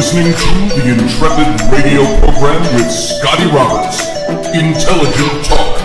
listening to the Intrepid Radio program with Scotty Roberts. Intelligent Talk.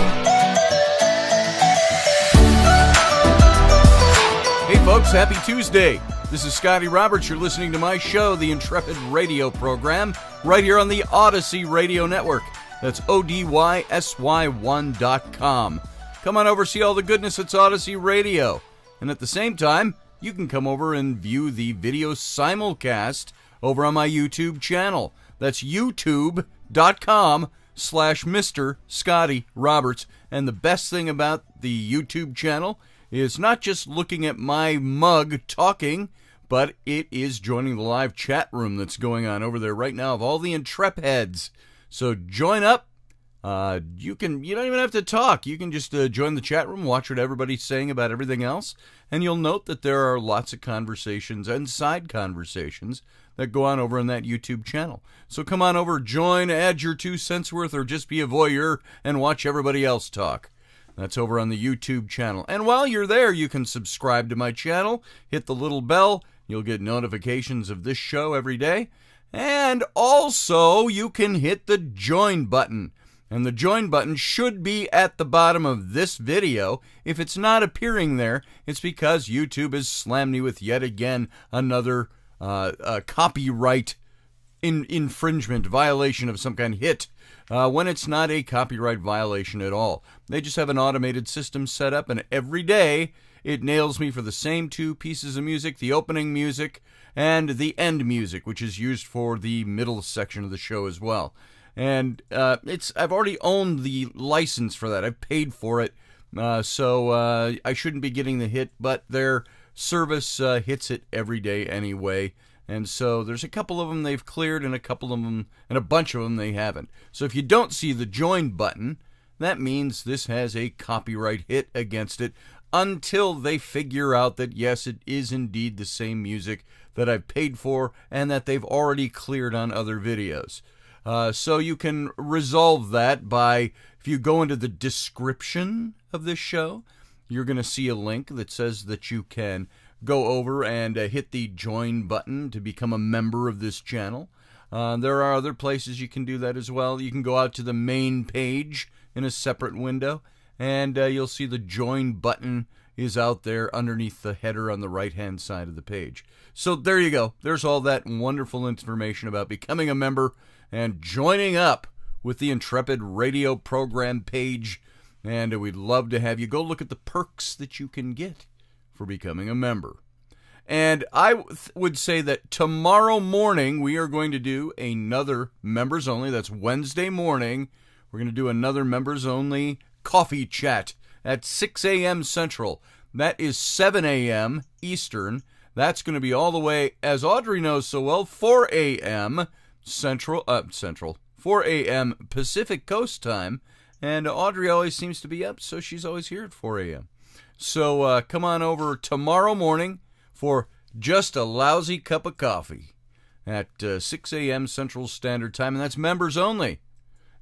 Hey, folks, happy Tuesday. This is Scotty Roberts. You're listening to my show, the Intrepid Radio program, right here on the Odyssey Radio Network. That's O D Y S Y 1.com. Come on over, see all the goodness that's Odyssey Radio. And at the same time, you can come over and view the video simulcast over on my YouTube channel. That's youtube.com slash Mr. Scotty Roberts. And the best thing about the YouTube channel is not just looking at my mug talking, but it is joining the live chat room that's going on over there right now of all the Intrep heads. So join up. Uh, you can you don't even have to talk. You can just uh, join the chat room, watch what everybody's saying about everything else, and you'll note that there are lots of conversations and side conversations that go on over on that YouTube channel. So come on over, join, add your two cents worth, or just be a voyeur and watch everybody else talk. That's over on the YouTube channel. And while you're there, you can subscribe to my channel, hit the little bell. You'll get notifications of this show every day. And also, you can hit the join button. And the join button should be at the bottom of this video. If it's not appearing there, it's because YouTube has slammed me with yet again another uh, uh, copyright in, infringement, violation of some kind hit, uh, when it's not a copyright violation at all. They just have an automated system set up, and every day it nails me for the same two pieces of music the opening music and the end music, which is used for the middle section of the show as well and uh, it's I've already owned the license for that. I've paid for it, uh, so uh, I shouldn't be getting the hit. But their service uh, hits it every day anyway, and so there's a couple of them they've cleared, and a couple of them, and a bunch of them they haven't. So if you don't see the join button, that means this has a copyright hit against it until they figure out that yes, it is indeed the same music that I've paid for and that they've already cleared on other videos. Uh, so you can resolve that by, if you go into the description of this show, you're going to see a link that says that you can go over and uh, hit the join button to become a member of this channel. Uh, there are other places you can do that as well. You can go out to the main page in a separate window, and uh, you'll see the join button is out there underneath the header on the right hand side of the page. So there you go. There's all that wonderful information about becoming a member and joining up with the Intrepid radio program page. And we'd love to have you go look at the perks that you can get for becoming a member. And I would say that tomorrow morning we are going to do another members only. That's Wednesday morning. We're going to do another members only coffee chat at 6 a.m. Central. That is 7 a.m. Eastern. That's going to be all the way, as Audrey knows so well, 4 a.m. Central, uh, Central, 4 a.m. Pacific Coast time. And Audrey always seems to be up, so she's always here at 4 a.m. So uh, come on over tomorrow morning for just a lousy cup of coffee at uh, 6 a.m. Central Standard Time, and that's members only.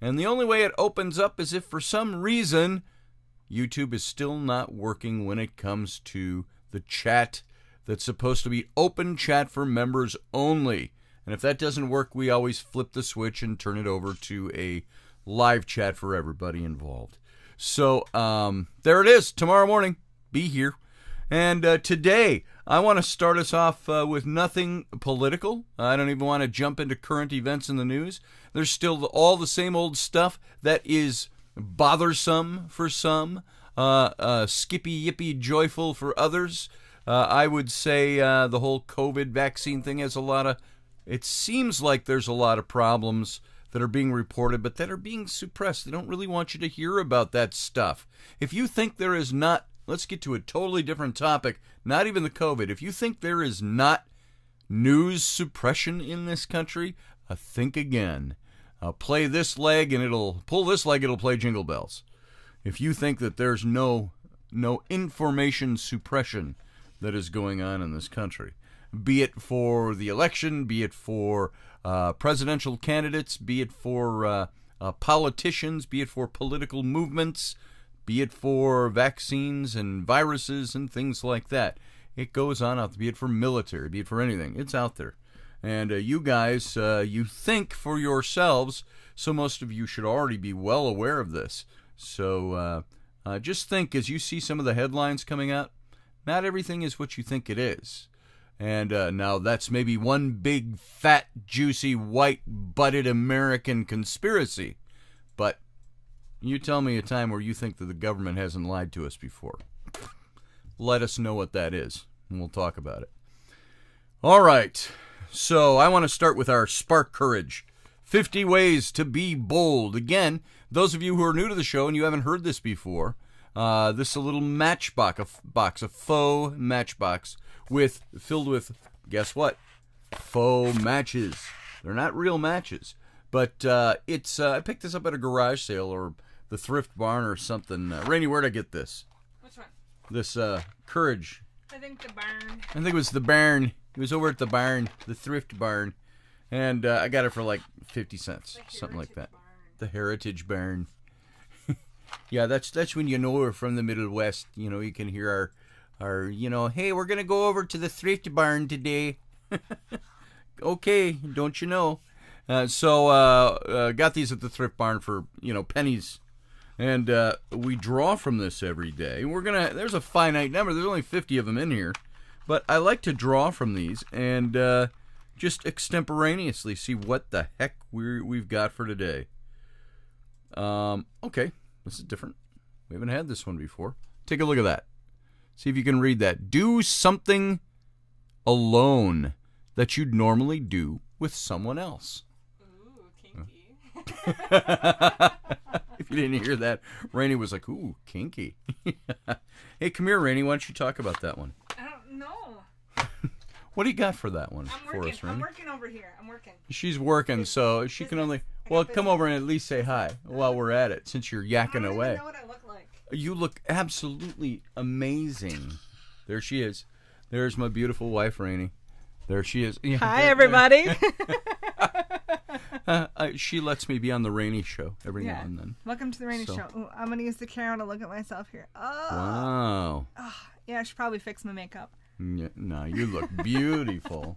And the only way it opens up is if for some reason YouTube is still not working when it comes to the chat that's supposed to be open chat for members only. And if that doesn't work, we always flip the switch and turn it over to a live chat for everybody involved. So um, there it is. Tomorrow morning, be here. And uh, today, I want to start us off uh, with nothing political. I don't even want to jump into current events in the news. There's still all the same old stuff that is bothersome for some, uh, uh skippy yippy joyful for others. Uh, I would say uh, the whole COVID vaccine thing has a lot of it seems like there's a lot of problems that are being reported, but that are being suppressed. They don't really want you to hear about that stuff. If you think there is not, let's get to a totally different topic, not even the COVID. If you think there is not news suppression in this country, uh, think again. Uh, play this leg and it'll pull this leg, it'll play jingle bells. If you think that there's no no information suppression that is going on in this country, be it for the election, be it for uh, presidential candidates, be it for uh, uh, politicians, be it for political movements, be it for vaccines and viruses and things like that. It goes on out, be it for military, be it for anything. It's out there. And uh, you guys, uh, you think for yourselves, so most of you should already be well aware of this. So uh, just think as you see some of the headlines coming out, not everything is what you think it is. And uh, now that's maybe one big, fat, juicy, white butted American conspiracy. But you tell me a time where you think that the government hasn't lied to us before. Let us know what that is, and we'll talk about it. All right. So I want to start with our Spark Courage 50 Ways to Be Bold. Again, those of you who are new to the show and you haven't heard this before, uh, this is a little matchbox, a box, a faux matchbox with filled with guess what? Faux matches. They're not real matches, but uh, it's. Uh, I picked this up at a garage sale or the thrift barn or something. Uh, Rainey, where'd I get this? Which one? This uh, Courage. I think the barn. I think it was the barn. It was over at the barn, the thrift barn, and uh, I got it for like fifty cents, something like that. Barn. The Heritage Barn. Yeah, that's that's when you know we're from the Middle West. You know, you can hear our our you know, hey, we're gonna go over to the thrift barn today. okay, don't you know? Uh, so uh, uh, got these at the thrift barn for you know pennies, and uh, we draw from this every day. We're gonna there's a finite number. There's only 50 of them in here, but I like to draw from these and uh, just extemporaneously see what the heck we we've got for today. Um, okay, this is different. We haven't had this one before. Take a look at that. See if you can read that. Do something alone that you'd normally do with someone else. Ooh, kinky. if you didn't hear that, Rainey was like, "Ooh, kinky." hey, come here, Rainey. Why don't you talk about that one? I don't know. What do you got for that one I'm for working. us, I'm working over here. I'm working. She's working, so she can only. Well, come business. over and at least say hi while we're at it, since you're I yakking don't away. even know what I look like. You look absolutely amazing. There she is. There's my beautiful wife, Rainey. There she is. Yeah, Hi, there- everybody. Uh, uh, she lets me be on the Rainey show every now and then. Welcome to the Rainey So- show. Ooh, I'm gonna use the camera to look at myself here. Oh, Wow. Oh, yeah. I should probably fix my makeup. No, you look beautiful.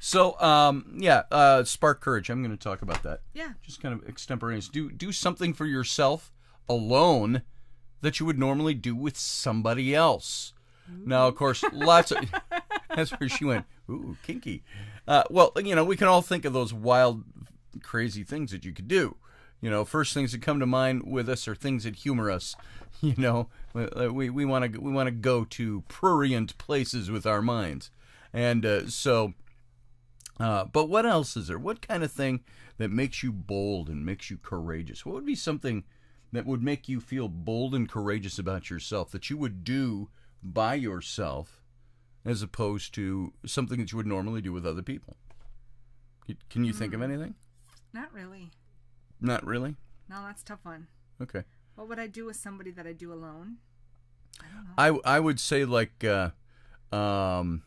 so, um, yeah, uh, spark courage. I'm going to talk about that. Yeah. Just kind of extemporaneous. Do do something for yourself alone that you would normally do with somebody else. Now, of course, lots of. That's where she went. Ooh, kinky. Uh, well, you know, we can all think of those wild, crazy things that you could do. You know, first things that come to mind with us are things that humor us. You know, we we want to we want to go to prurient places with our minds, and uh, so. Uh, but what else is there? What kind of thing that makes you bold and makes you courageous? What would be something that would make you feel bold and courageous about yourself that you would do by yourself as opposed to something that you would normally do with other people? Can you think of anything? Not really. Not really. No, that's a tough one. Okay. What would I do with somebody that I do alone? I I would say like uh, um,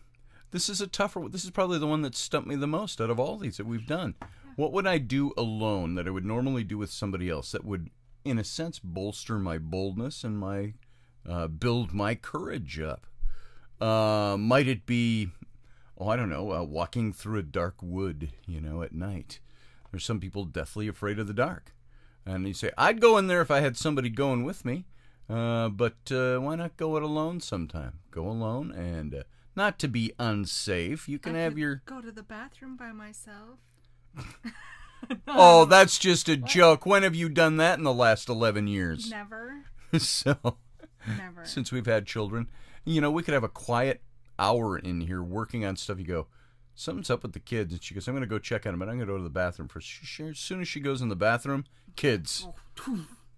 this is a tougher. This is probably the one that stumped me the most out of all these that we've done. What would I do alone that I would normally do with somebody else that would, in a sense, bolster my boldness and my uh, build my courage up? Uh, might it be, oh, I don't know, uh, walking through a dark wood, you know, at night? There's some people deathly afraid of the dark. And you say, I'd go in there if I had somebody going with me. Uh, but uh, why not go it alone sometime? Go alone and uh, not to be unsafe. You can I have your. go to the bathroom by myself. Oh, that's just a joke. When have you done that in the last 11 years? Never. so, Never. since we've had children, you know, we could have a quiet hour in here working on stuff. You go, something's up with the kids. And she goes, I'm going to go check on them, but I'm going to go to the bathroom first. She- As soon as she goes in the bathroom, kids.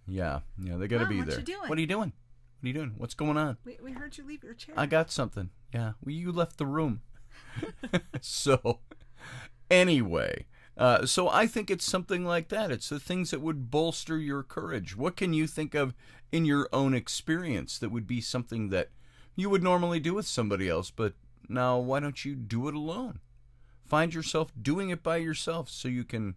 Yeah, yeah, they got to be what there. you doing? What are you doing? What are you doing? What's going on? we, we heard you leave your chair. I got something. Yeah, well, you left the room. so, anyway, uh, so I think it's something like that. It's the things that would bolster your courage. What can you think of in your own experience that would be something that you would normally do with somebody else, but now why don't you do it alone? Find yourself doing it by yourself so you can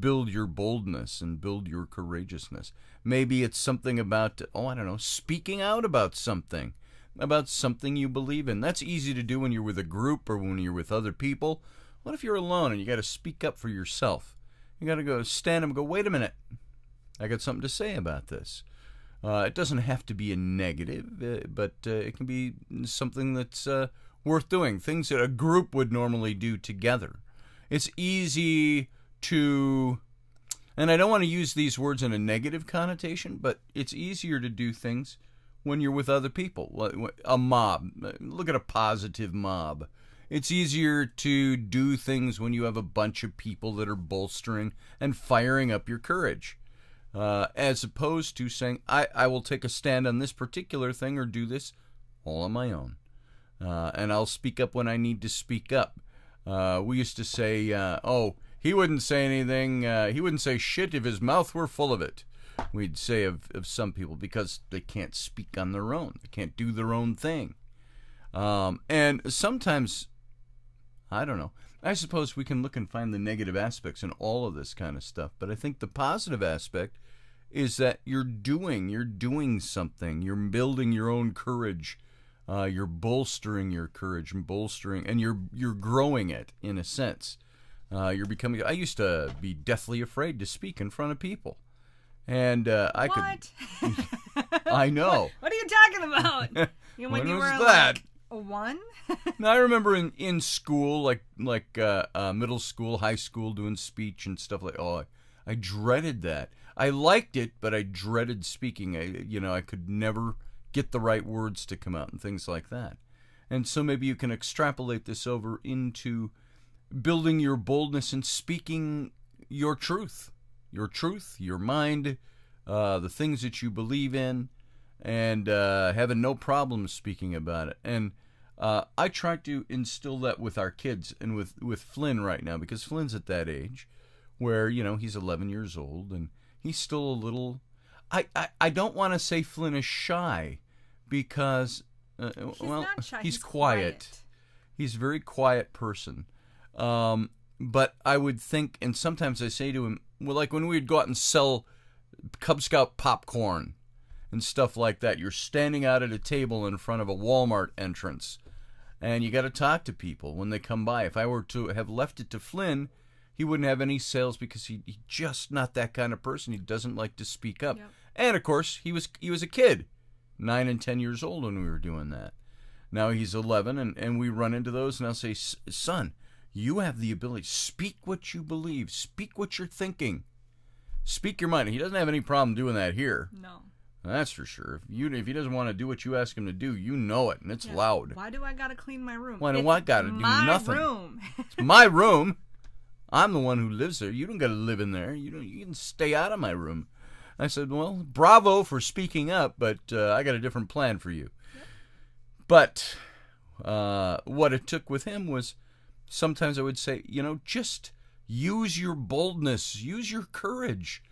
build your boldness and build your courageousness. Maybe it's something about, oh, I don't know, speaking out about something, about something you believe in. That's easy to do when you're with a group or when you're with other people. What if you're alone and you got to speak up for yourself? You got to go stand up and go, wait a minute. I got something to say about this. Uh, it doesn't have to be a negative, uh, but uh, it can be something that's uh, worth doing. Things that a group would normally do together. It's easy to, and I don't want to use these words in a negative connotation, but it's easier to do things when you're with other people. A mob. Look at a positive mob. It's easier to do things when you have a bunch of people that are bolstering and firing up your courage. Uh, as opposed to saying, I, I will take a stand on this particular thing or do this all on my own. Uh, and I'll speak up when I need to speak up. Uh, we used to say, uh, oh, he wouldn't say anything, uh, he wouldn't say shit if his mouth were full of it. We'd say of, of some people because they can't speak on their own, they can't do their own thing. Um, and sometimes, I don't know. I suppose we can look and find the negative aspects in all of this kind of stuff, but I think the positive aspect is that you're doing, you're doing something, you're building your own courage, uh, you're bolstering your courage and bolstering, and you're you're growing it in a sense. Uh, you're becoming. I used to be deathly afraid to speak in front of people, and uh, I what? could. I know. What are you talking about? You, When you was were that? like one? Now I remember in in school, like like uh, uh, middle school, high school, doing speech and stuff like. Oh, I, I dreaded that. I liked it, but I dreaded speaking. I you know I could never get the right words to come out and things like that. And so maybe you can extrapolate this over into building your boldness and speaking your truth, your truth, your mind, uh, the things that you believe in, and uh, having no problem speaking about it. And uh, I try to instill that with our kids and with, with Flynn right now because Flynn's at that age where, you know, he's 11 years old and he's still a little. I, I, I don't want to say Flynn is shy because, uh, He's well, shy. he's, quiet. He's a very quiet person. Um, but I would think, and sometimes I say to him, well, like when we'd go out and sell Cub Scout popcorn and stuff like that, you're standing out at a table in front of a Walmart entrance, and you got to talk to people when they come by. If I were to have left it to Flynn, he wouldn't have any sales because he, he's just not that kind of person. He doesn't like to speak up. Yep. And of course, he was he was a kid, nine and ten years old when we were doing that. Now he's 11, and, and we run into those, and I'll say, Son, you have the ability. Speak what you believe. Speak what you're thinking. Speak your mind. He doesn't have any problem doing that here. No. That's for sure. If you if he doesn't want to do what you ask him to do, you know it, and it's Yeah. loud. Why do I gotta clean my room? Why do It's I gotta do my nothing? room. It's my room. I'm the one who lives there. You don't got to live in there. You don't. You can stay out of my room. I said, well, bravo for speaking up, but uh, I got a different plan for you. But uh, what it took with him was sometimes I would say, you know, just use your boldness, use your courage.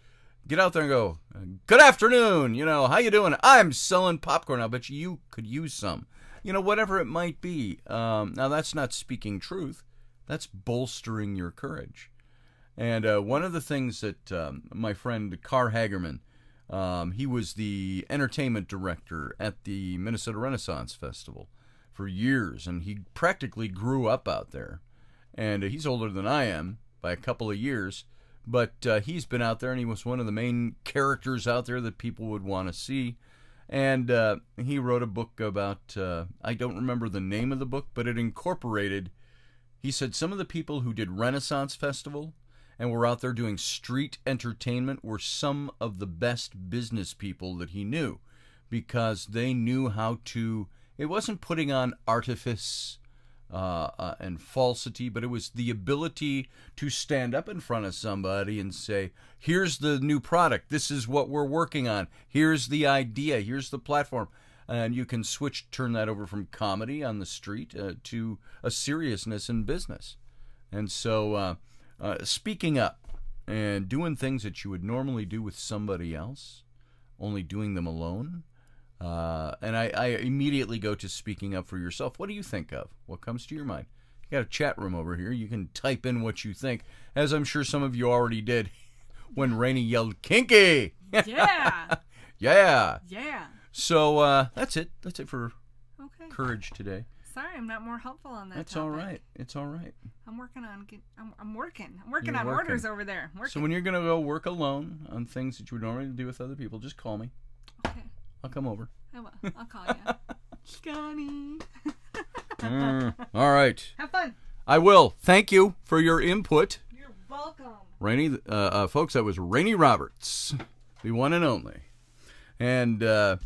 Get out there and go, good afternoon, you know, how you doing? I'm selling popcorn. I bet you could use some. You know, whatever it might be. Um, now, that's not speaking truth. That's bolstering your courage. And uh, one of the things that um, my friend Carr Hagerman, um, he was the entertainment director at the Minnesota Renaissance Festival for years, and he practically grew up out there. And uh, he's older than I am by a couple of years, but uh, he's been out there, and he was one of the main characters out there that people would want to see. And uh, he wrote a book about, uh, I don't remember the name of the book, but it incorporated, he said, some of the people who did Renaissance Festival and we were out there doing street entertainment were some of the best business people that he knew because they knew how to, it wasn't putting on artifice. Uh, uh, and falsity, but it was the ability to stand up in front of somebody and say, "Here's the new product. This is what we're working on. Here's the idea. Here's the platform." And you can switch, turn that over from comedy on the street uh, to a seriousness in business. And so, uh, speaking up and doing things that you would normally do with somebody else, only doing them alone. Uh, and I, I immediately go to speaking up for yourself. What do you think of? What comes to your mind? You got a chat room over here. You can type in what you think, as I'm sure some of you already did when Rainey yelled "kinky." yeah. yeah. Yeah. So uh, that's it. That's it for Okay. courage today. Sorry. I'm not more helpful on that. That's all topic. right. It's all right. I'm working on. Get, I'm, I'm working. I'm working You're on working. orders over there. Working. So when you're gonna go work alone on things that you would normally do with other people, just call me. okay, I'll come over. I will. I'll call you. Scotty. Mm, all right. Have fun. I will. Thank you for your input. You're welcome. Rainey, uh, uh, folks, that was Rainey Roberts, the one and only. And uh,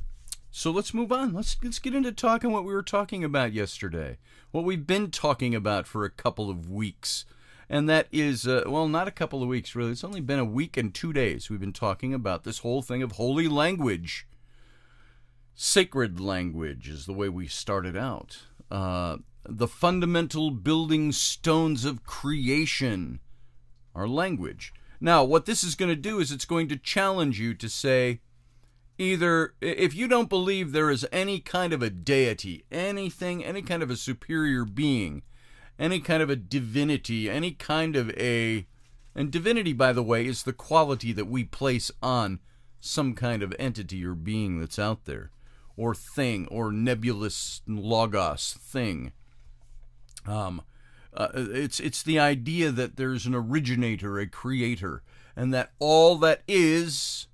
so let's move on. Let's let's get into talking what we were talking about yesterday. What we've been talking about for a couple of weeks, and that is uh, well, not a couple of weeks really. It's only been a week and two days. We've been talking about this whole thing of holy language. Sacred language is the way we started out. Uh, the fundamental building stones of creation our language. Now, what this is going to do is it's going to challenge you to say either if you don't believe there is any kind of a deity, anything, any kind of a superior being, any kind of a divinity, any kind of a and divinity by the way is the quality that we place on some kind of entity or being that's out there or thing or nebulous logos thing. Um uh, it's it's the idea that there's an originator, a creator, and that all that is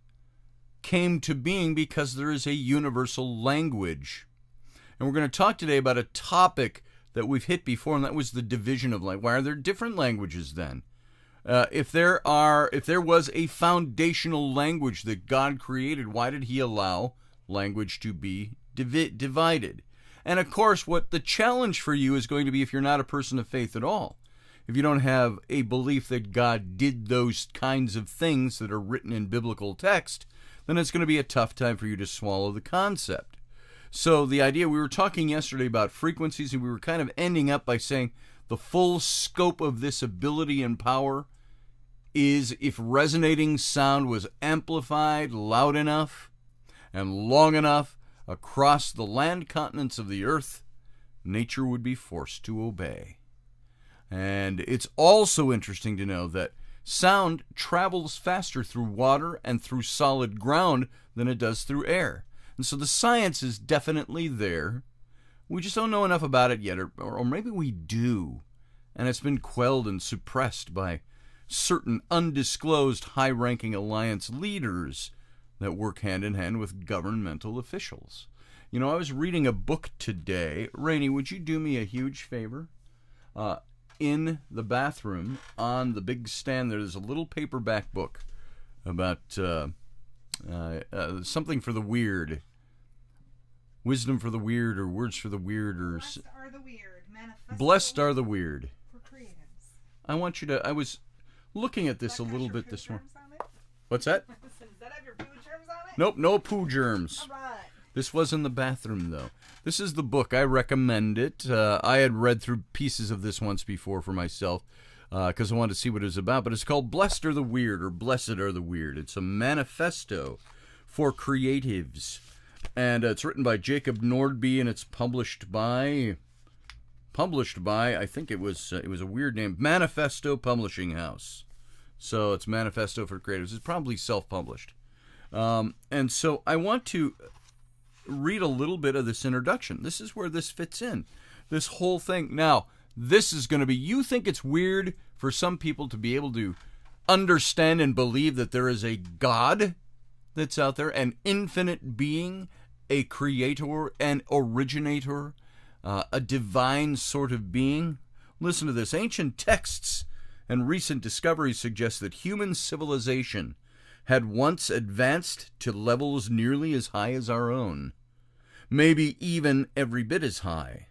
came to being because there is a universal language. And we're going to talk today about a topic that we've hit before, and that was the division of language. Why are there different languages then? Uh, if there are, if there was a foundational language that God created, why did He allow language to be divi- divided? And of course, what the challenge for you is going to be if you're not a person of faith at all. If you don't have a belief that God did those kinds of things that are written in biblical text, then it's going to be a tough time for you to swallow the concept. So, the idea we were talking yesterday about frequencies, and we were kind of ending up by saying the full scope of this ability and power is if resonating sound was amplified loud enough and long enough across the land continents of the earth, nature would be forced to obey. And it's also interesting to know that sound travels faster through water and through solid ground than it does through air. And so the science is definitely there. We just don't know enough about it yet, or, or maybe we do, and it's been quelled and suppressed by certain undisclosed high ranking alliance leaders that work hand in hand with governmental officials. You know, I was reading a book today. Rainey, would you do me a huge favor? Uh, in the bathroom, on the big stand, there's a little paperback book about uh, uh, uh, something for the weird. Wisdom for the weird, or words for the weird, or Blessed are the weird. Manifest. blessed are the weird. for creatives. I want you to. I was looking at this a That little bit this morning. germs on it? What's that? Does that have your poo germs on it? Nope, no poo germs. This was in the bathroom, though. This is the book. I recommend it. Uh, I had read through pieces of this once before for myself because I wanted to see what it was about. But it's called Blessed Are the Weird or Blessed Are the Weird. It's a manifesto for creatives. And uh, it's written by Jacob Nordby and it's published by. Published by, I think it was uh, it was a weird name, Manifesto Publishing House. So it's Manifesto for Creatives. It's probably self-published. Um, and so I want to read a little bit of this introduction. This is where this fits in. This whole thing. Now, this is going to be, you think it's weird for some people to be able to understand and believe that there is a God that's out there, an infinite being, a creator, an originator, uh, a divine sort of being. Listen to this. Ancient texts and recent discoveries suggest that human civilization had once advanced to levels nearly as high as our own, maybe even every bit as high.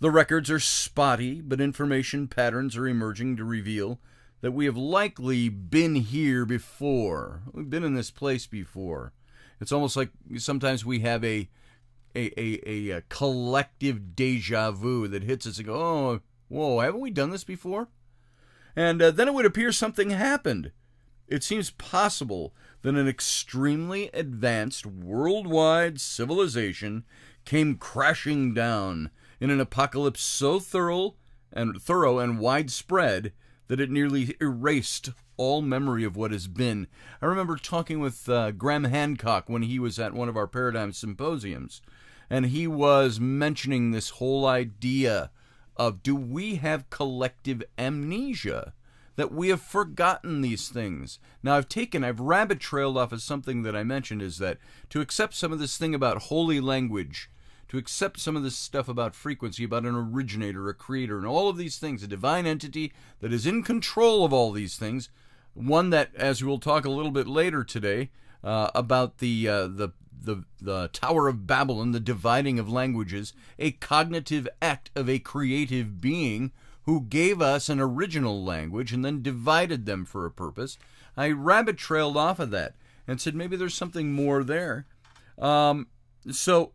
The records are spotty, but information patterns are emerging to reveal that we have likely been here before. We've been in this place before. It's almost like sometimes we have a a, a, a, collective deja vu that hits us and go, oh, whoa, haven't we done this before? And uh, then it would appear something happened. It seems possible that an extremely advanced worldwide civilization came crashing down in an apocalypse so thorough and thorough and widespread that it nearly erased all memory of what has been. I remember talking with uh, Graham Hancock when he was at one of our paradigm symposiums, and he was mentioning this whole idea of do we have collective amnesia? That we have forgotten these things. Now, I've taken, I've rabbit trailed off of something that I mentioned is that to accept some of this thing about holy language, to accept some of this stuff about frequency, about an originator, a creator, and all of these things, a divine entity that is in control of all these things, one that, as we'll talk a little bit later today, uh, about the, uh, the the the Tower of Babylon, the dividing of languages, a cognitive act of a creative being who gave us an original language and then divided them for a purpose. I rabbit trailed off of that and said maybe there's something more there. Um, so,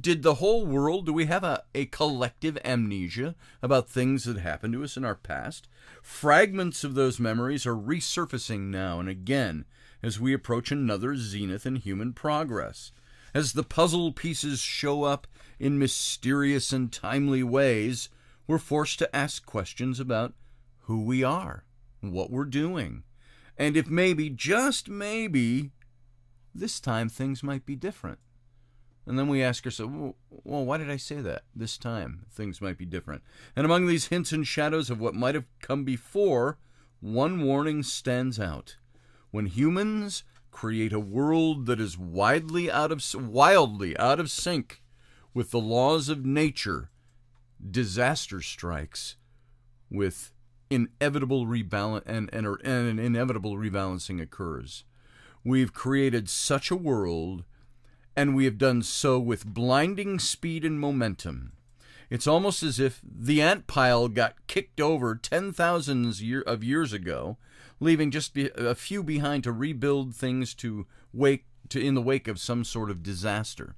did the whole world, do we have a, a collective amnesia about things that happened to us in our past? Fragments of those memories are resurfacing now and again as we approach another zenith in human progress. As the puzzle pieces show up in mysterious and timely ways, we're forced to ask questions about who we are, what we're doing, and if maybe, just maybe, this time things might be different. And then we ask ourselves, well, why did I say that? This time things might be different. And among these hints and shadows of what might have come before, one warning stands out. When humans create a world that is widely out of wildly out of sync with the laws of nature, disaster strikes with inevitable rebalance and, and, and an inevitable rebalancing occurs. We've created such a world and we have done so with blinding speed and momentum. It's almost as if the ant pile got kicked over 10,000 year, of years ago, leaving just a few behind to rebuild things to wake to in the wake of some sort of disaster.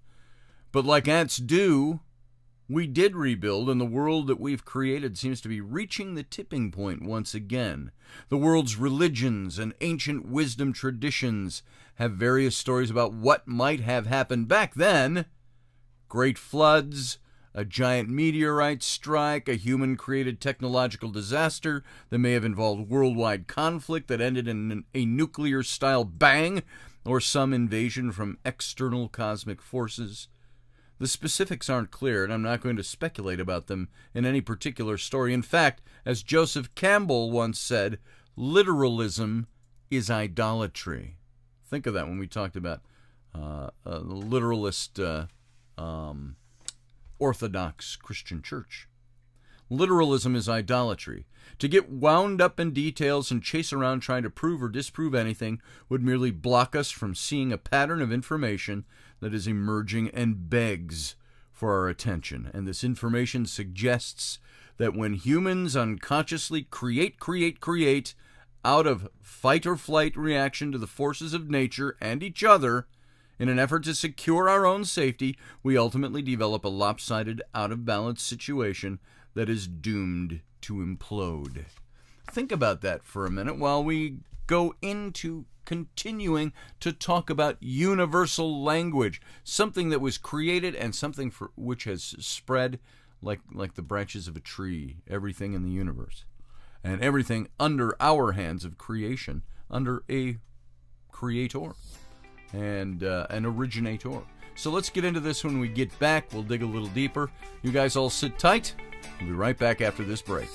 But like ants do, we did rebuild, and the world that we've created seems to be reaching the tipping point once again. The world's religions and ancient wisdom traditions have various stories about what might have happened back then great floods, a giant meteorite strike, a human created technological disaster that may have involved worldwide conflict that ended in a nuclear style bang, or some invasion from external cosmic forces. The specifics aren't clear, and I'm not going to speculate about them in any particular story. In fact, as Joseph Campbell once said, literalism is idolatry. Think of that when we talked about uh, uh, the literalist uh, um, Orthodox Christian Church. Literalism is idolatry. To get wound up in details and chase around trying to prove or disprove anything would merely block us from seeing a pattern of information that is emerging and begs for our attention. And this information suggests that when humans unconsciously create, create, create out of fight or flight reaction to the forces of nature and each other, in an effort to secure our own safety, we ultimately develop a lopsided, out of balance situation that is doomed to implode. Think about that for a minute while we go into continuing to talk about universal language, something that was created and something for which has spread like like the branches of a tree, everything in the universe. And everything under our hands of creation, under a creator and uh, an originator. So let's get into this when we get back. We'll dig a little deeper. You guys all sit tight. We'll be right back after this break.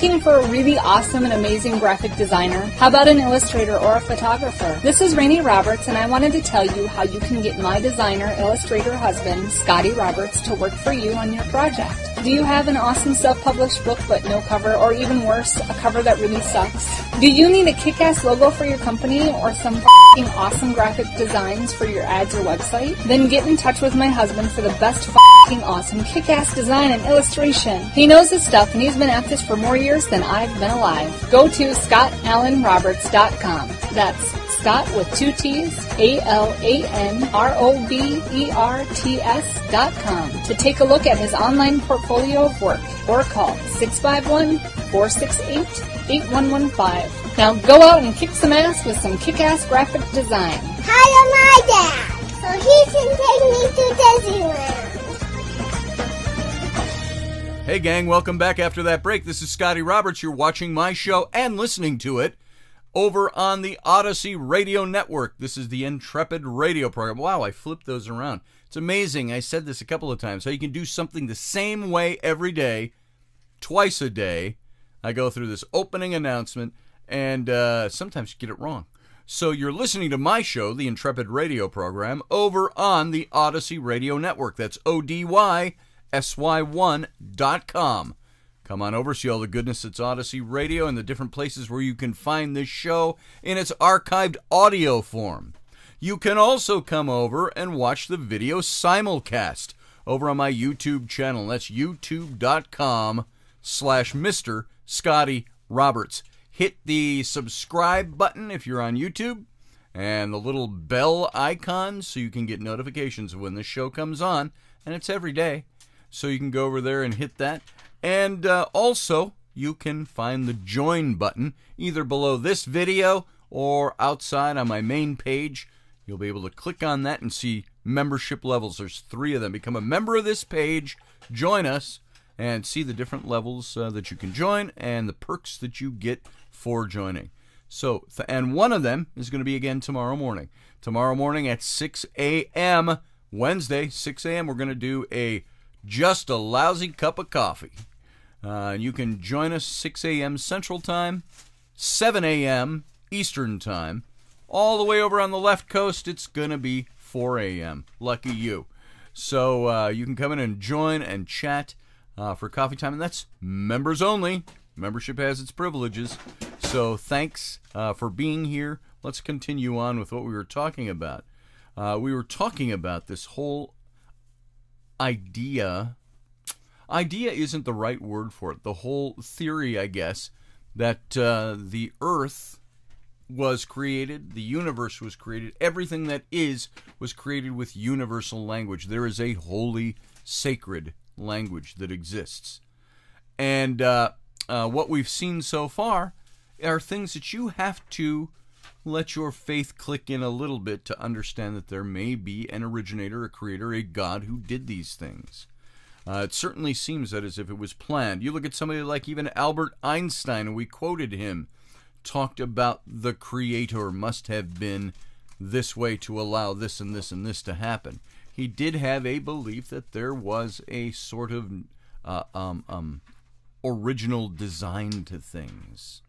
Looking for a really awesome and amazing graphic designer? How about an illustrator or a photographer? This is Rainey Roberts, and I wanted to tell you how you can get my designer, illustrator husband, Scotty Roberts, to work for you on your project. Do you have an awesome self-published book but no cover, or even worse, a cover that really sucks? Do you need a kick-ass logo for your company or some f***ing awesome graphic designs for your ads or website? Then get in touch with my husband for the best awesome kick-ass design and illustration. He knows his stuff and he's been at this for more years than I've been alive. Go to scottalanroberts.com. That's Scott with two T's, A-L-A-N-R-O-B-E-R-T-S dot com to take a look at his online portfolio of work or call 651-468-8115. Now go out and kick some ass with some kick-ass graphic design. Hire my dad so he can take me to Disneyland. Hey, gang, welcome back after that break. This is Scotty Roberts. You're watching my show and listening to it over on the Odyssey Radio Network. This is the Intrepid Radio program. Wow, I flipped those around. It's amazing. I said this a couple of times. How you can do something the same way every day, twice a day. I go through this opening announcement, and uh, sometimes you get it wrong. So you're listening to my show, the Intrepid Radio program, over on the Odyssey Radio Network. That's O D Y S Y 1.com. Come on over, see all the goodness that's Odyssey Radio and the different places where you can find this show in its archived audio form. You can also come over and watch the video simulcast over on my YouTube channel. That's youtube.com slash Mr. Scotty Roberts. Hit the subscribe button if you're on YouTube and the little bell icon so you can get notifications when the show comes on. And it's every day. So you can go over there and hit that. And uh, also, you can find the join button either below this video or outside on my main page. You'll be able to click on that and see membership levels. There's three of them. Become a member of this page, join us, and see the different levels uh, that you can join and the perks that you get for joining. So, and one of them is going to be again tomorrow morning. Tomorrow morning at 6 a.m. Wednesday, 6 a.m. We're going to do a just a lousy cup of coffee. Uh, you can join us 6 a.m. Central Time, 7 a.m. Eastern Time. All the way over on the left coast, it's going to be 4 a.m. Lucky you. So uh, you can come in and join and chat uh, for coffee time, and that's members only. Membership has its privileges. So thanks uh, for being here. Let's continue on with what we were talking about. Uh, we were talking about this whole idea idea isn't the right word for it. The whole theory, I guess, that uh, the earth was created, the universe was created, everything that is was created with universal language. There is a holy, sacred language that exists. And uh, uh, what we've seen so far are things that you have to let your faith click in a little bit to understand that there may be an originator, a creator, a God who did these things. Uh, it certainly seems that as if it was planned. You look at somebody like even Albert Einstein, and we quoted him, talked about the creator must have been this way to allow this and this and this to happen. He did have a belief that there was a sort of uh, um, um, original design to things.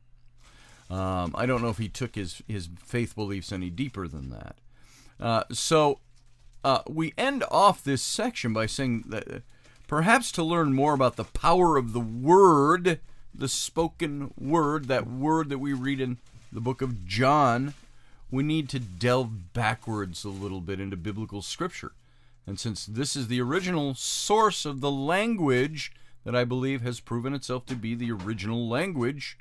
Um, I don't know if he took his, his faith beliefs any deeper than that. Uh, so uh, we end off this section by saying that perhaps to learn more about the power of the word, the spoken word, that word that we read in the book of John, we need to delve backwards a little bit into biblical scripture. And since this is the original source of the language that I believe has proven itself to be the original language,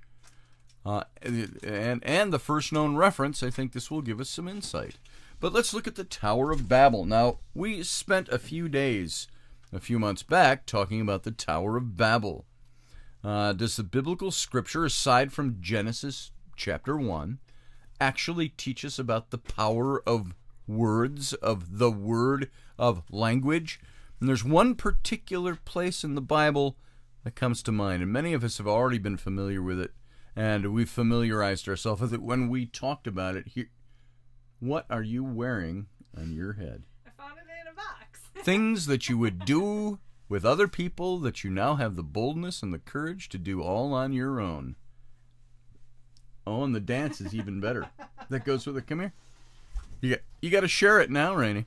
uh, and and the first known reference, I think this will give us some insight. But let's look at the Tower of Babel. Now, we spent a few days a few months back talking about the Tower of Babel. Uh, does the biblical scripture, aside from Genesis chapter 1, actually teach us about the power of words, of the word, of language? And there's one particular place in the Bible that comes to mind, and many of us have already been familiar with it, and we've familiarized ourselves with it when we talked about it here. What are you wearing on your head? I found it in a box. things that you would do with other people that you now have the boldness and the courage to do all on your own. Oh, and the dance is even better. that goes with it. Come here. You got you got to share it now, Rainey.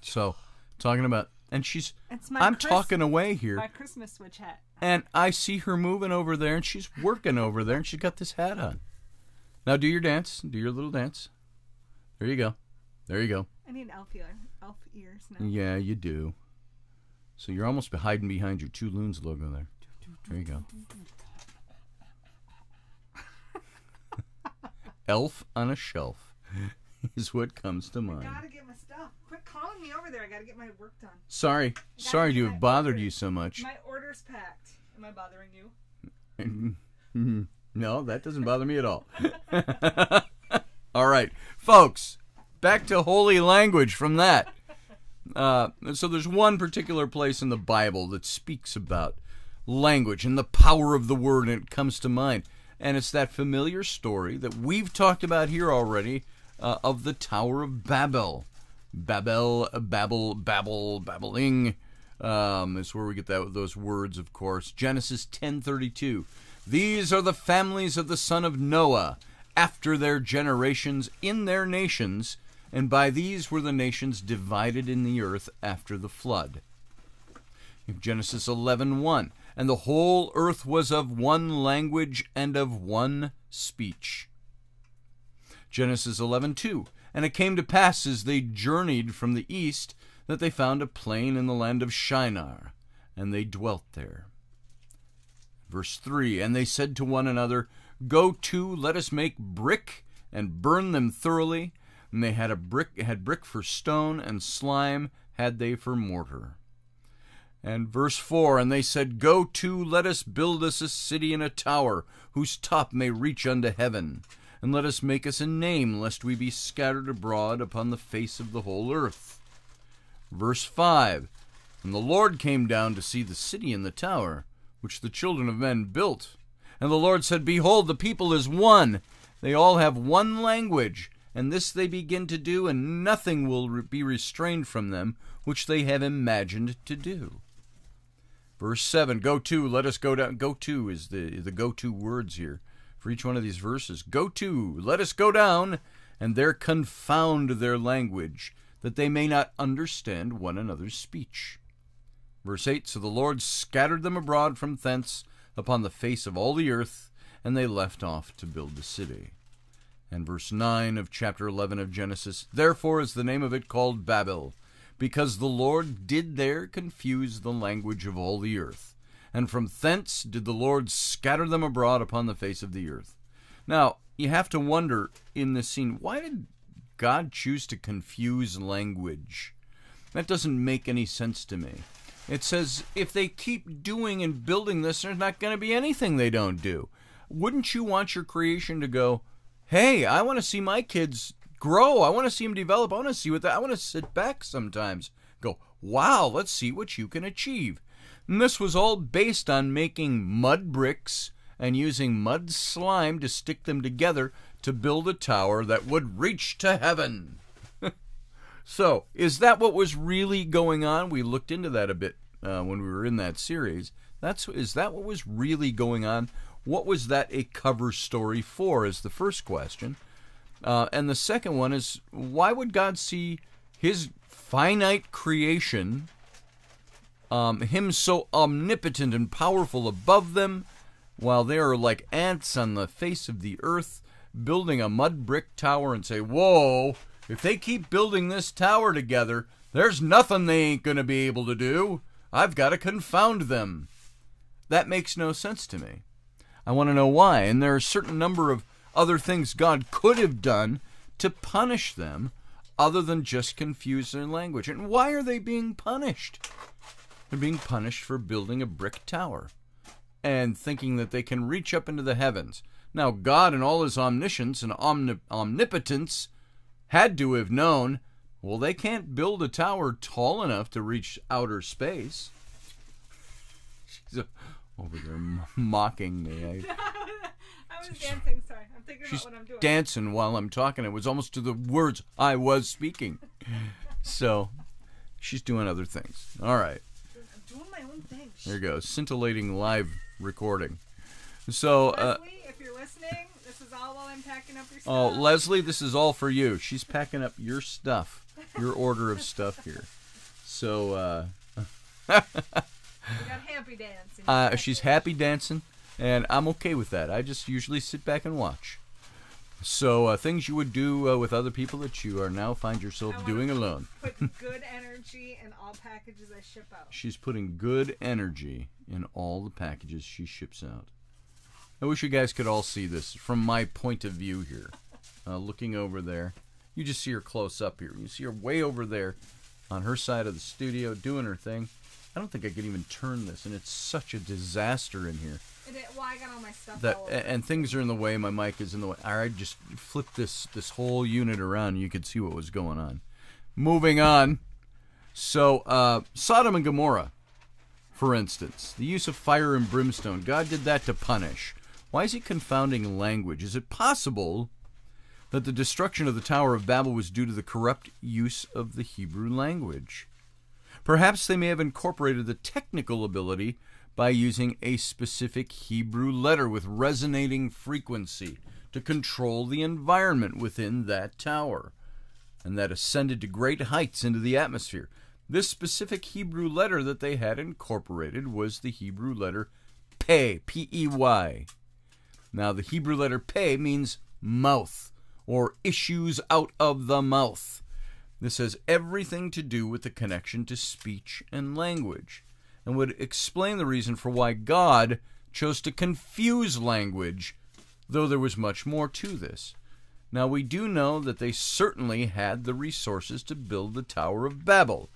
So, talking about, and she's. It's my I'm Chris- talking away here, My Christmas switch hat. and I see her moving over there, and she's working over there, and she's got this hat on. Now, do your dance. Do your little dance. There you go. There you go. I need elf, ear, elf ears now. Yeah, you do. So you're almost hiding behind your two loons logo there. There you go. Elf on a shelf is what comes to mind. Gotta get my stuff. Quit calling me over there. I gotta get my work done. Sorry, sorry to have bothered order. you so much. My order's packed. Am I bothering you? no, that doesn't bother me at all. all right, folks, back to holy language from that. Uh, so there's one particular place in the Bible that speaks about language and the power of the word, and it comes to mind. And it's that familiar story that we've talked about here already uh, of the Tower of Babel. Babel, Babel, Babel, babbling. Um, is where we get that those words, of course. Genesis 10:32. These are the families of the son of Noah, after their generations in their nations, and by these were the nations divided in the earth after the flood. Genesis 11:1 And the whole earth was of one language and of one speech. Genesis 11:2 And it came to pass as they journeyed from the east that they found a plain in the land of Shinar, and they dwelt there. Verse 3 And they said to one another, Go to, let us make brick and burn them thoroughly. And they had a brick had brick for stone, and slime had they for mortar. And verse 4 And they said, Go to, let us build us a city and a tower, whose top may reach unto heaven. And let us make us a name, lest we be scattered abroad upon the face of the whole earth. Verse 5 And the Lord came down to see the city and the tower, which the children of men built. And the Lord said, Behold, the people is one. They all have one language, and this they begin to do, and nothing will be restrained from them which they have imagined to do. Verse 7 Go to, let us go down. Go to is the, the go to words here for each one of these verses. Go to, let us go down, and there confound their language, that they may not understand one another's speech. Verse 8 So the Lord scattered them abroad from thence upon the face of all the earth, and they left off to build the city. And verse 9 of chapter 11 of Genesis Therefore is the name of it called Babel, because the Lord did there confuse the language of all the earth. And from thence did the Lord scatter them abroad upon the face of the earth. Now, you have to wonder in this scene, why did God choose to confuse language? That doesn't make any sense to me. It says if they keep doing and building this, there's not going to be anything they don't do. Wouldn't you want your creation to go, hey, I want to see my kids grow. I want to see them develop. I want to see what that, I want to sit back sometimes. Go, wow, let's see what you can achieve. And this was all based on making mud bricks and using mud slime to stick them together to build a tower that would reach to heaven. So, is that what was really going on? We looked into that a bit uh, when we were in that series. That's is that what was really going on? What was that a cover story for? Is the first question, uh, and the second one is why would God see His finite creation, um, Him so omnipotent and powerful above them, while they are like ants on the face of the earth, building a mud brick tower, and say, "Whoa." If they keep building this tower together, there's nothing they ain't going to be able to do. I've got to confound them. That makes no sense to me. I want to know why. And there are a certain number of other things God could have done to punish them other than just confuse their language. And why are they being punished? They're being punished for building a brick tower and thinking that they can reach up into the heavens. Now, God, in all his omniscience and omnip- omnipotence, had to have known, well, they can't build a tower tall enough to reach outer space. She's uh, over there mocking me. I, I was dancing. Sorry, I'm thinking she's about what I'm doing. dancing while I'm talking. It was almost to the words I was speaking. So she's doing other things. All right. There you go. Scintillating live recording. So, uh, Leslie, if you're listening, this is all while I'm packing up your stuff. oh, Leslie, this is all for you. She's packing up your stuff, your order of stuff here. So, uh, We got happy dance. in uh, she's happy dancing, and I'm okay with that. I just usually sit back and watch. So, uh, things you would do uh, with other people that you are now find yourself doing alone. Put good energy in all packages I ship out. She's putting good energy in all the packages she ships out. I wish you guys could all see this from my point of view here. Uh, looking over there. You just see her close up here. You see her way over there on her side of the studio doing her thing. I don't think I could even turn this, and it's such a disaster in here. And it, well, I got all my stuff. That all and things are in the way. My mic is in the way. I just flipped this this whole unit around. And you could see what was going on. Moving on. So uh, Sodom and Gomorrah, for instance, the use of fire and brimstone. God did that to punish. Why is he confounding language? Is it possible that the destruction of the Tower of Babel was due to the corrupt use of the Hebrew language? Perhaps they may have incorporated the technical ability by using a specific Hebrew letter with resonating frequency to control the environment within that tower, and that ascended to great heights into the atmosphere. This specific Hebrew letter that they had incorporated was the Hebrew letter Pei, P E Y. Now, the Hebrew letter Pei means mouth, or issues out of the mouth. This has everything to do with the connection to speech and language, and would explain the reason for why God chose to confuse language, though there was much more to this. Now, we do know that they certainly had the resources to build the Tower of Babel.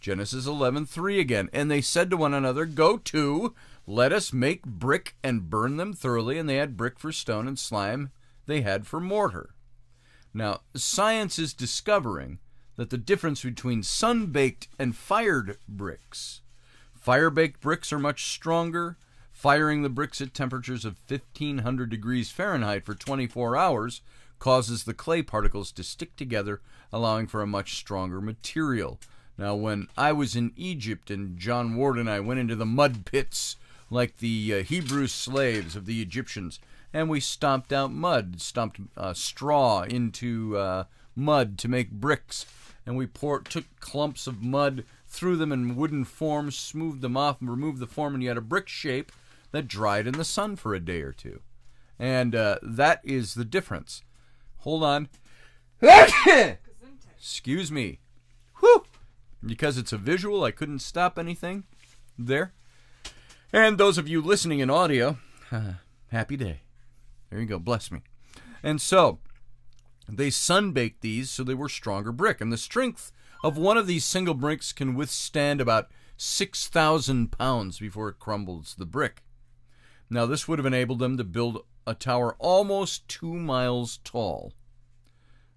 Genesis 11:3 again, and they said to one another, "Go to, let us make brick and burn them thoroughly." And they had brick for stone and slime they had for mortar. Now, science is discovering that the difference between sun baked and fired bricks. Fire baked bricks are much stronger. Firing the bricks at temperatures of 1500 degrees Fahrenheit for 24 hours causes the clay particles to stick together, allowing for a much stronger material. Now, when I was in Egypt and John Ward and I went into the mud pits like the uh, Hebrew slaves of the Egyptians, and we stomped out mud, stomped uh, straw into uh, mud to make bricks, and we poured, took clumps of mud, threw them in wooden forms, smoothed them off, and removed the form, and you had a brick shape that dried in the sun for a day or two. And uh, that is the difference. Hold on. Excuse me. Whew. Because it's a visual, I couldn't stop anything there. And those of you listening in audio, happy day. There you go. Bless me. And so, they sunbaked these so they were stronger brick. And the strength of one of these single bricks can withstand about 6,000 pounds before it crumbles the brick. Now, this would have enabled them to build a tower almost two miles tall,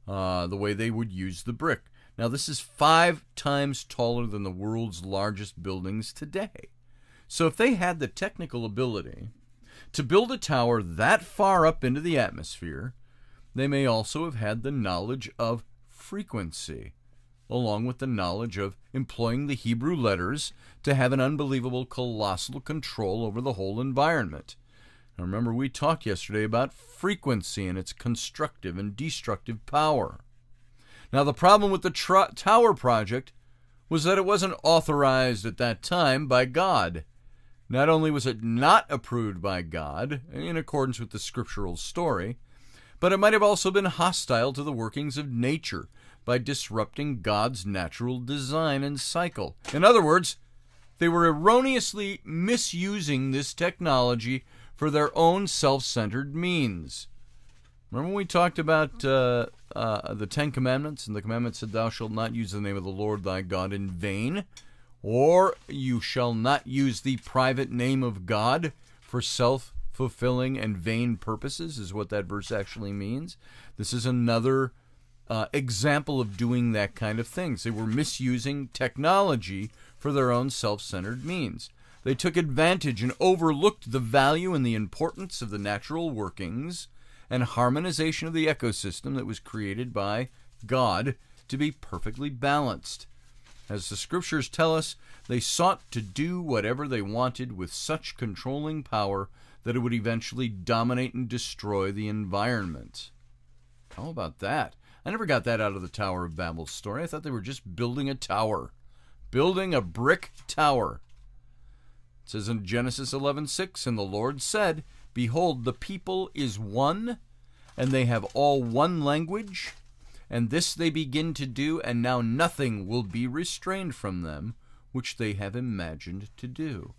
uh, the way they would use the brick. Now, this is five times taller than the world's largest buildings today. So, if they had the technical ability to build a tower that far up into the atmosphere, they may also have had the knowledge of frequency, along with the knowledge of employing the Hebrew letters to have an unbelievable colossal control over the whole environment. Now, remember, we talked yesterday about frequency and its constructive and destructive power. Now, the problem with the tower project was that it wasn't authorized at that time by God. Not only was it not approved by God, in accordance with the scriptural story, but it might have also been hostile to the workings of nature by disrupting God's natural design and cycle. In other words, they were erroneously misusing this technology for their own self centered means. Remember when we talked about uh, uh, the Ten Commandments, and the commandment said, Thou shalt not use the name of the Lord thy God in vain, or you shall not use the private name of God for self fulfilling and vain purposes, is what that verse actually means. This is another uh, example of doing that kind of things. They were misusing technology for their own self centered means. They took advantage and overlooked the value and the importance of the natural workings and harmonization of the ecosystem that was created by God to be perfectly balanced. As the scriptures tell us, they sought to do whatever they wanted with such controlling power that it would eventually dominate and destroy the environment. How about that? I never got that out of the Tower of Babel story. I thought they were just building a tower. Building a brick tower. It says in Genesis 11:6, and the Lord said, Behold, the people is one, and they have all one language, and this they begin to do, and now nothing will be restrained from them, which they have imagined to do.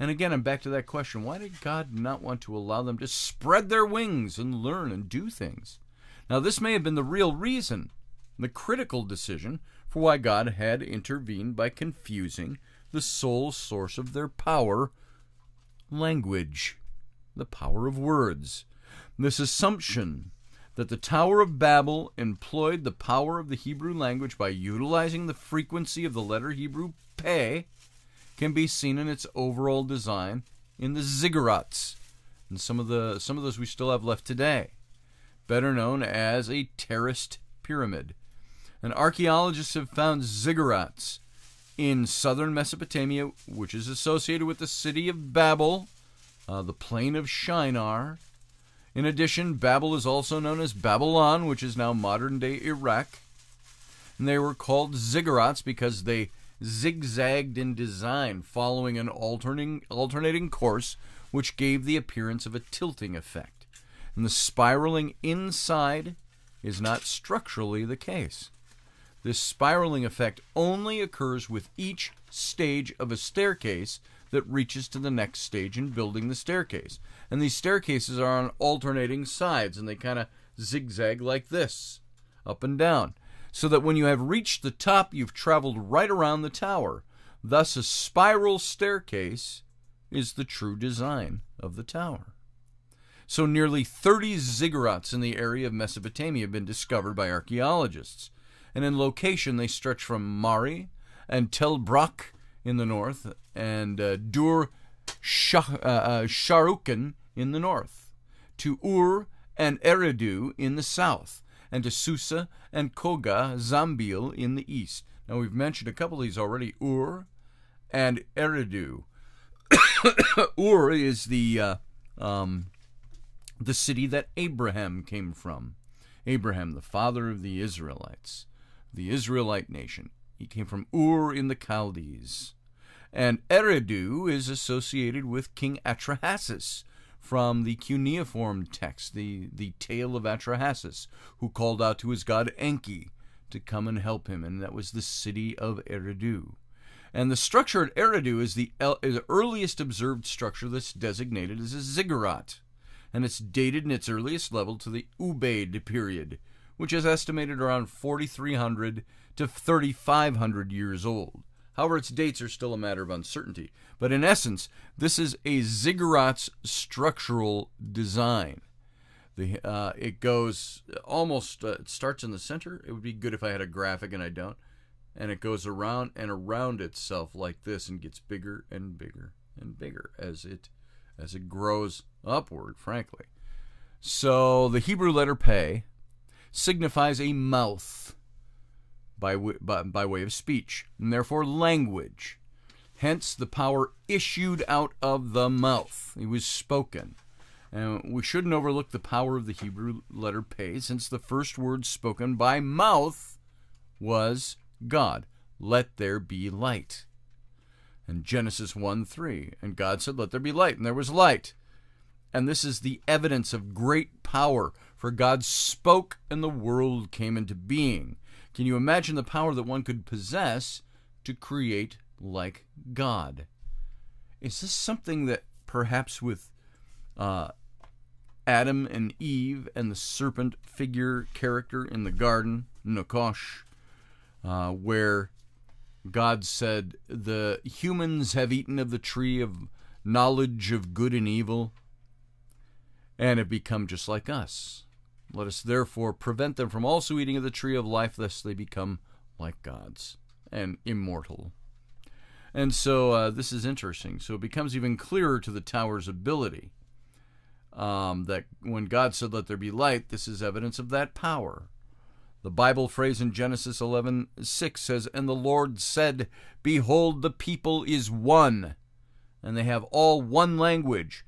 And again, I'm back to that question why did God not want to allow them to spread their wings and learn and do things? Now, this may have been the real reason, the critical decision for why God had intervened by confusing the sole source of their power language, the power of words. This assumption that the Tower of Babel employed the power of the Hebrew language by utilizing the frequency of the letter Hebrew pe can be seen in its overall design in the ziggurats, and some of the some of those we still have left today, better known as a terraced pyramid. And archaeologists have found ziggurats in southern Mesopotamia, which is associated with the city of Babel, uh, the plain of Shinar. In addition, Babel is also known as Babylon, which is now modern day Iraq. And they were called ziggurats because they zigzagged in design, following an alternating, alternating course, which gave the appearance of a tilting effect. And the spiraling inside is not structurally the case. This spiraling effect only occurs with each stage of a staircase that reaches to the next stage in building the staircase. And these staircases are on alternating sides and they kind of zigzag like this, up and down, so that when you have reached the top, you've traveled right around the tower. Thus, a spiral staircase is the true design of the tower. So, nearly 30 ziggurats in the area of Mesopotamia have been discovered by archaeologists and in location they stretch from Mari and Tel Brak in the north and uh, Dur Shah, uh, uh, Sharukin in the north, to Ur and Eridu in the south, and to Susa and Choga Zanbil in the east. Now we've mentioned a couple of these already, Ur and Eridu. Ur is the uh, um, the city that Abraham came from. Abraham, the father of the Israelites the Israelite nation. He came from Ur in the Chaldees. And Eridu is associated with King Atrahasis from the cuneiform text, the, the tale of Atrahasis, who called out to his god Enki to come and help him, and that was the city of Eridu. And the structure at Eridu is the, is the earliest observed structure that's designated as a ziggurat, and it's dated in its earliest level to the Ubaid period, which is estimated around 4,300 to 3,500 years old. However, its dates are still a matter of uncertainty. But in essence, this is a ziggurat's structural design. The, uh, it goes almost, uh, it starts in the center. It would be good if I had a graphic, and I don't. And it goes around and around itself like this and gets bigger and bigger and bigger as it as it grows upward, frankly. So the Hebrew letter Pe signifies a mouth by, by, by way of speech, and therefore language. Hence, the power issued out of the mouth. It was spoken. And we shouldn't overlook the power of the Hebrew letter Pe, since the first word spoken by mouth was God. Let there be light. And Genesis 1 3. And God said, Let there be light. And there was light. And this is the evidence of great power for God spoke and the world came into being. Can you imagine the power that one could possess to create like God? Is this something that perhaps with uh, Adam and Eve and the serpent figure character in the garden, Nakosh, uh, where God said, The humans have eaten of the tree of knowledge of good and evil and have become just like us. Let us therefore prevent them from also eating of the tree of life, lest they become like gods and immortal. And so uh, this is interesting. So it becomes even clearer to the tower's ability um, that when God said, Let there be light, this is evidence of that power. The Bible phrase in Genesis 11:6 says, "And the Lord said, Behold, the people is one, and they have all one language,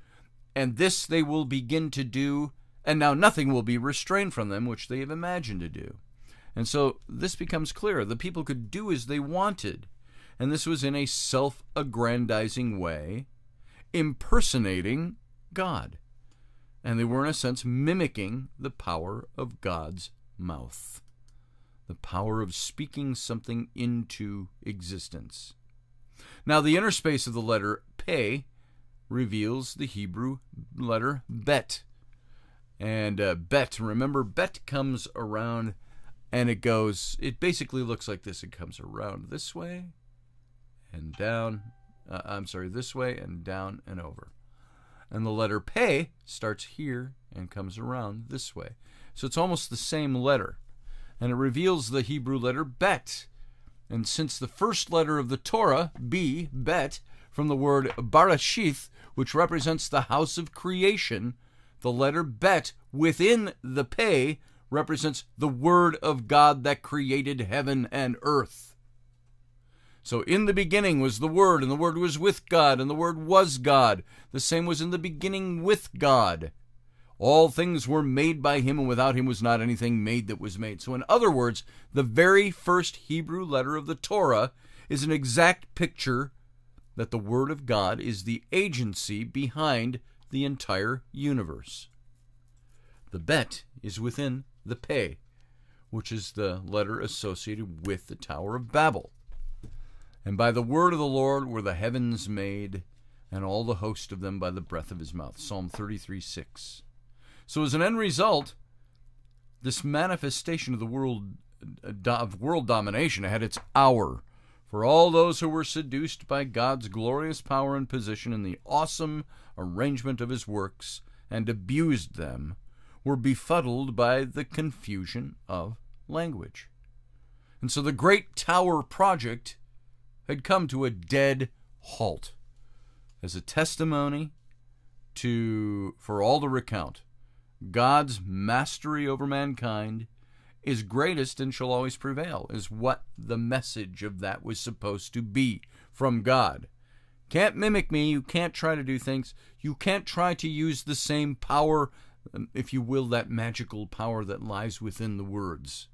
and this they will begin to do, and now nothing will be restrained from them which they have imagined to do." And so this becomes clear. The people could do as they wanted, and this was in a self-aggrandizing way, impersonating God. And they were, in a sense, mimicking the power of God's mouth the power of speaking something into existence. Now, the inner space of the letter Pe reveals the Hebrew letter Bet. And uh, Bet, remember, Bet comes around and it goes, it basically looks like this. It comes around this way and down. Uh, I'm sorry, this way and down and over. And the letter Pe starts here and comes around this way. So it's almost the same letter and it reveals the Hebrew letter Bet. And since the first letter of the Torah, B, Bet, from the word Barashith, which represents the house of creation, the letter Bet within the Pe represents the Word of God that created heaven and earth. So in the beginning was the Word, and the Word was with God, and the Word was God. The same was in the beginning with God. All things were made by him, and without him was not anything made that was made. So, in other words, the very first Hebrew letter of the Torah is an exact picture that the Word of God is the agency behind the entire universe. The bet is within the Pe, which is the letter associated with the Tower of Babel. And by the word of the Lord were the heavens made, and all the host of them by the breath of his mouth. Psalm 33 6. So as an end result, this manifestation of the world of world domination had its hour for all those who were seduced by God's glorious power and position in the awesome arrangement of his works and abused them were befuddled by the confusion of language. And so the great tower project had come to a dead halt as a testimony to for all to recount God's mastery over mankind is greatest and shall always prevail, is what the message of that was supposed to be from God. Can't mimic me. You can't try to do things. You can't try to use the same power, um, if you will, that magical power that lies within the words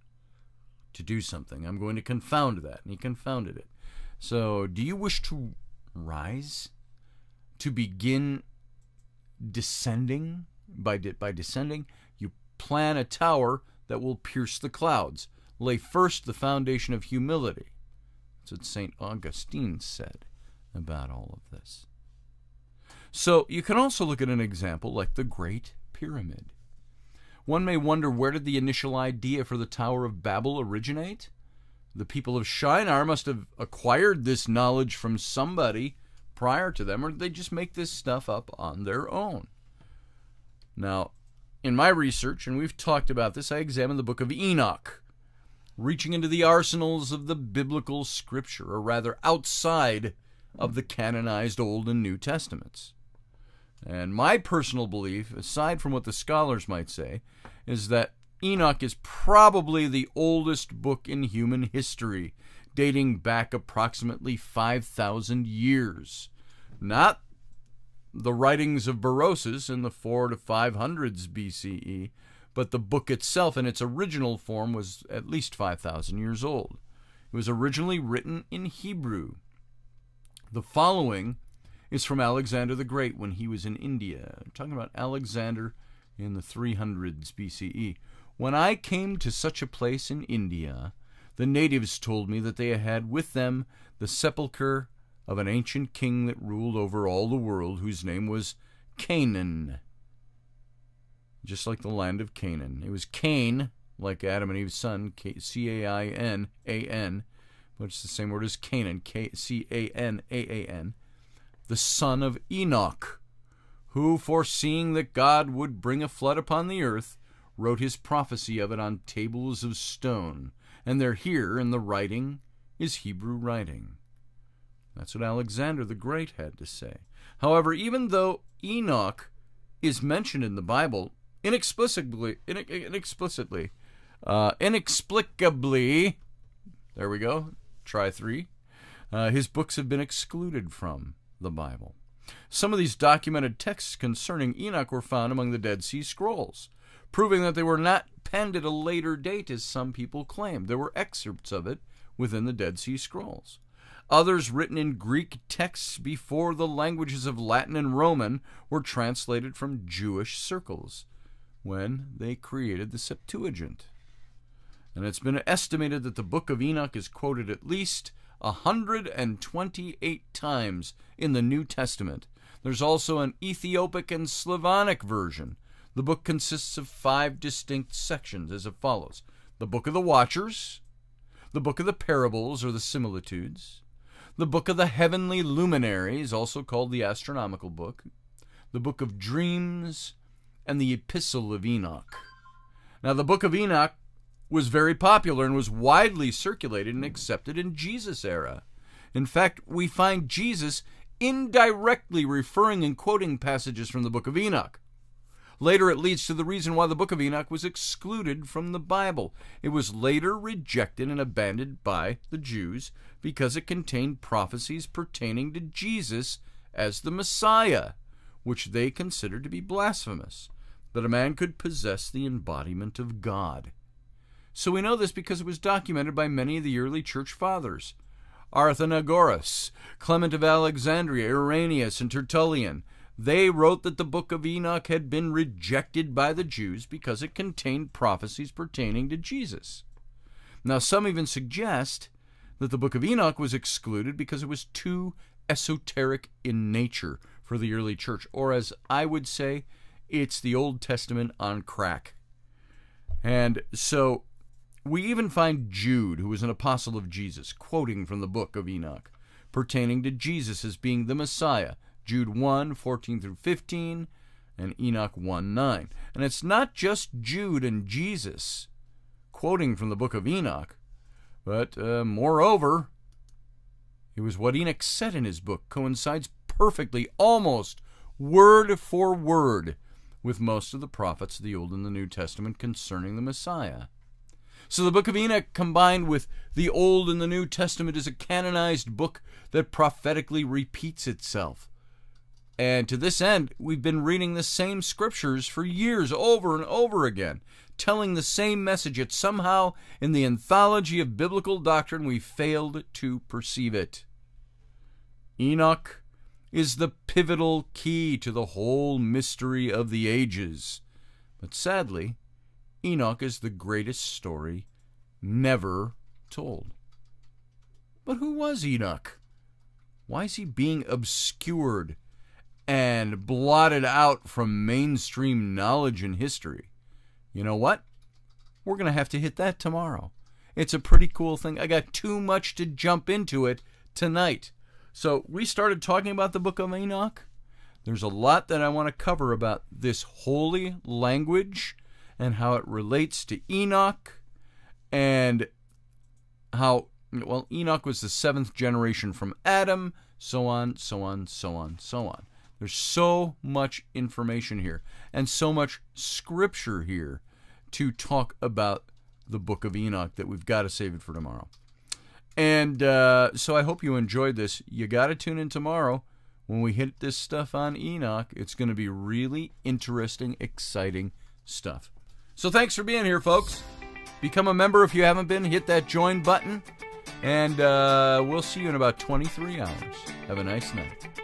to do something. I'm going to confound that. And he confounded it. So, do you wish to rise? To begin descending? by, de- by descending, you plan a tower that will pierce the clouds. Lay first the foundation of humility. That's what St. Augustine said about all of this. So you can also look at an example like the Great Pyramid. One may wonder where did the initial idea for the Tower of Babel originate? The people of Shinar must have acquired this knowledge from somebody prior to them, or did they just make this stuff up on their own? Now, in my research, and we've talked about this, I examined the book of Enoch, reaching into the arsenals of the biblical scripture, or rather outside of the canonized Old and New Testaments. And my personal belief, aside from what the scholars might say, is that Enoch is probably the oldest book in human history, dating back approximately 5,000 years. Not the writings of Berosus in the 4 to 500s BCE, but the book itself in its original form was at least 5,000 years old. It was originally written in Hebrew. The following is from Alexander the Great when he was in India. I'm talking about Alexander in the 300s BCE. When I came to such a place in India, the natives told me that they had with them the sepulchre of an ancient king that ruled over all the world, whose name was Canaan. Just like the land of Canaan. It was Cain, like Adam and Eve's son, C A I N A N, but it's the same word as Canaan, C A N A A N, the son of Enoch, who, foreseeing that God would bring a flood upon the earth, wrote his prophecy of it on tables of stone. And there here in the writing is Hebrew writing. That's what Alexander the Great had to say. However, even though Enoch is mentioned in the Bible inexplicably, inexplicitly Uh, inexplicably, there we go, try three, uh, his books have been excluded from the Bible. Some of these documented texts concerning Enoch were found among the Dead Sea Scrolls, proving that they were not penned at a later date as some people claimed. There were excerpts of it within the Dead Sea Scrolls. Others written in Greek texts before the languages of Latin and Roman were translated from Jewish circles when they created the Septuagint. And it's been estimated that the book of Enoch is quoted at least 128 times in the New Testament. There's also an Ethiopic and Slavonic version. The book consists of five distinct sections as it follows the Book of the Watchers, the Book of the Parables or the Similitudes, the Book of the Heavenly Luminaries, also called the Astronomical Book, the Book of Dreams, and the Epistle of Enoch. Now, the Book of Enoch was very popular and was widely circulated and accepted in Jesus' era. In fact, we find Jesus indirectly referring and quoting passages from the book of Enoch. Later, it leads to the reason why the book of Enoch was excluded from the Bible. It was later rejected and abandoned by the Jews because it contained prophecies pertaining to Jesus as the Messiah, which they considered to be blasphemous, that a man could possess the embodiment of God. So we know this because it was documented by many of the early church fathers. Athenagoras, Clement of Alexandria, Irenaeus, and Tertullian. They wrote that the book of Enoch had been rejected by the Jews because it contained prophecies pertaining to Jesus. Now, some even suggest that the book of Enoch was excluded because it was too esoteric in nature for the early church, or as I would say, it's the Old Testament on crack. And so we even find Jude, who was an apostle of Jesus, quoting from the book of Enoch, pertaining to Jesus as being the Messiah. Jude 1 14 through 15, and Enoch 1 9. And it's not just Jude and Jesus quoting from the book of Enoch, but uh, moreover, it was what Enoch said in his book coincides perfectly, almost word for word, with most of the prophets of the Old and the New Testament concerning the Messiah. So the book of Enoch, combined with the Old and the New Testament, is a canonized book that prophetically repeats itself. And to this end, we've been reading the same scriptures for years over and over again, telling the same message, yet somehow in the anthology of biblical doctrine we failed to perceive it. Enoch is the pivotal key to the whole mystery of the ages. But sadly, Enoch is the greatest story never told. But who was Enoch? Why is he being obscured and blotted out from mainstream knowledge and history? You know what? We're going to have to hit that tomorrow. It's a pretty cool thing. I got too much to jump into it tonight. So we started talking about the book of Enoch. There's a lot that I want to cover about this holy language and how it relates to Enoch and how, well, Enoch was the seventh generation from Adam, so on, so on, so on, so on. There's so much information here and so much scripture here to talk about the book of Enoch that we've got to save it for tomorrow. And uh, so I hope you enjoyed this. You got to tune in tomorrow when we hit this stuff on Enoch. It's going to be really interesting, exciting stuff. So thanks for being here, folks. Become a member if you haven't been. Hit that join button. And uh, we'll see you in about 23 hours. Have a nice night.